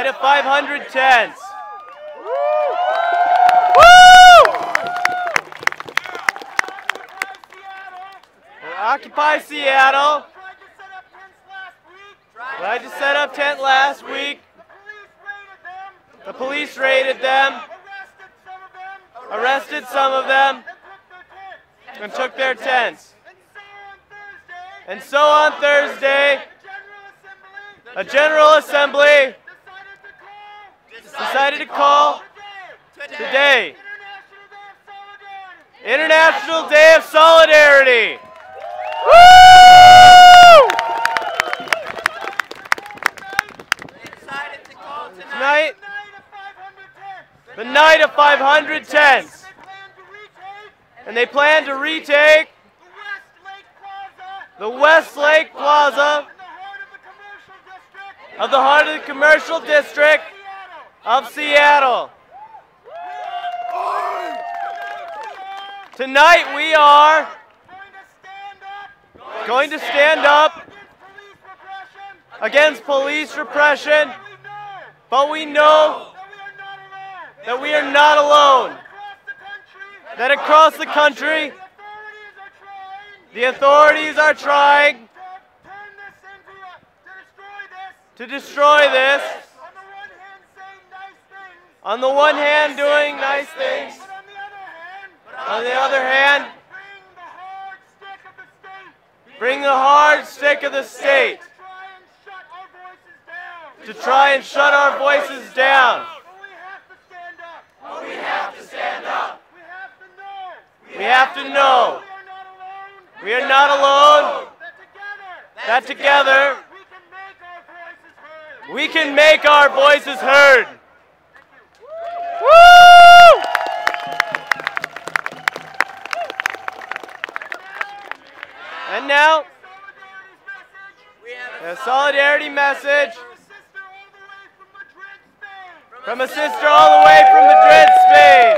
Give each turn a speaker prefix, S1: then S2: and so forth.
S1: Night of 500 tents. Occupy Seattle. I just set up tent last week. The police raided them, The police raided them. arrested some of them, Arrested some of them and took their tents. And so on Thursday, a General Assembly decided to call today International Day of Solidarity. Woo! Tonight, the night of 500 tents. And they plan to retake the Westlake Plaza of the heart of the commercial district of Seattle. Tonight we are going to stand up against police repression, but we know that we are not alone. That across the country, the authorities are trying to destroy this. On the one hand, doing nice things. On the other hand, bring the hard stick of the state to try and shut our voices down. We have to stand up. We have to know we have to know we are not alone, that together we can make our voices heard. And now, a solidarity message from a sister all the way from Madrid, Spain.